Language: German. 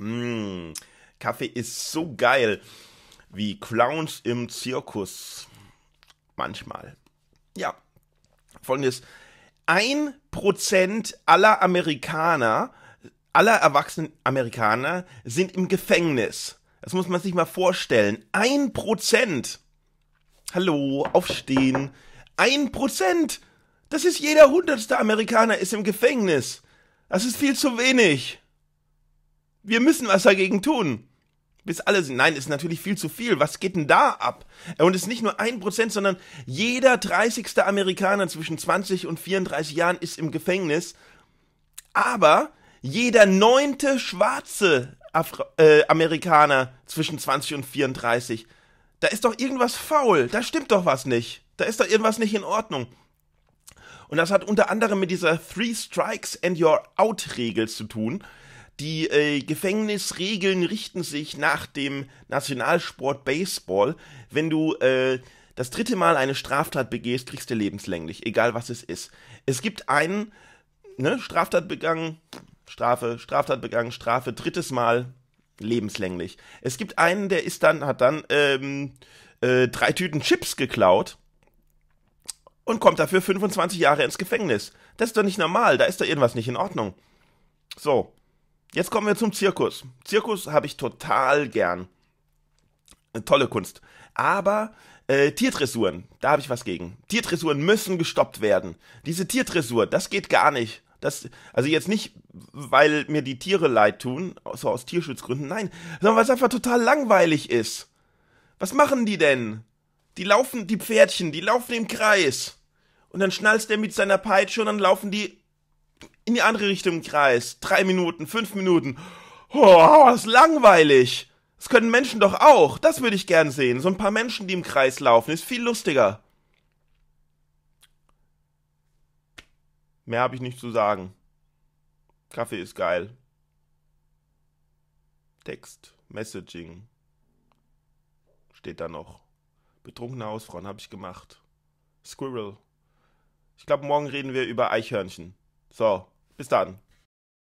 Mm, Kaffee ist so geil wie Clowns im Zirkus. Manchmal. Ja. Folgendes. Ein Prozent aller Amerikaner, aller erwachsenen Amerikaner sind im Gefängnis. Das muss man sich mal vorstellen. Ein Prozent. Hallo, aufstehen. Ein Prozent. Das ist jeder hundertste Amerikaner ist im Gefängnis. Das ist viel zu wenig. Wir müssen was dagegen tun. Bis alle sind. Nein, ist natürlich viel zu viel. Was geht denn da ab? Und es ist nicht nur ein Prozent, sondern jeder 30. Amerikaner zwischen 20 und 34 Jahren ist im Gefängnis. Aber jeder neunte schwarze Afri äh, Amerikaner zwischen 20 und 34. Da ist doch irgendwas faul. Da stimmt doch was nicht. Da ist doch irgendwas nicht in Ordnung. Und das hat unter anderem mit dieser Three Strikes and You're Out Regel zu tun. Die äh, Gefängnisregeln richten sich nach dem Nationalsport Baseball. Wenn du äh, das dritte Mal eine Straftat begehst, kriegst du lebenslänglich, egal was es ist. Es gibt einen, ne, Straftat begangen, Strafe, Straftat begangen, Strafe, drittes Mal lebenslänglich. Es gibt einen, der ist dann, hat dann ähm, äh, drei Tüten Chips geklaut und kommt dafür 25 Jahre ins Gefängnis. Das ist doch nicht normal, da ist doch irgendwas nicht in Ordnung. So, Jetzt kommen wir zum Zirkus. Zirkus habe ich total gern. Eine tolle Kunst. Aber äh, Tiertressuren, da habe ich was gegen. Tiertressuren müssen gestoppt werden. Diese Tiertressur, das geht gar nicht. Das, also jetzt nicht, weil mir die Tiere leid tun, so aus Tierschutzgründen, nein, sondern weil es einfach total langweilig ist. Was machen die denn? Die laufen, die Pferdchen, die laufen im Kreis. Und dann schnallst der mit seiner Peitsche und dann laufen die in die andere Richtung im Kreis. Drei Minuten, fünf Minuten. Oh, das ist langweilig. Das können Menschen doch auch. Das würde ich gern sehen. So ein paar Menschen, die im Kreis laufen, ist viel lustiger. Mehr habe ich nicht zu sagen. Kaffee ist geil. Text, Messaging. Steht da noch. Betrunkene Hausfrauen habe ich gemacht. Squirrel. Ich glaube, morgen reden wir über Eichhörnchen. So, bis dann.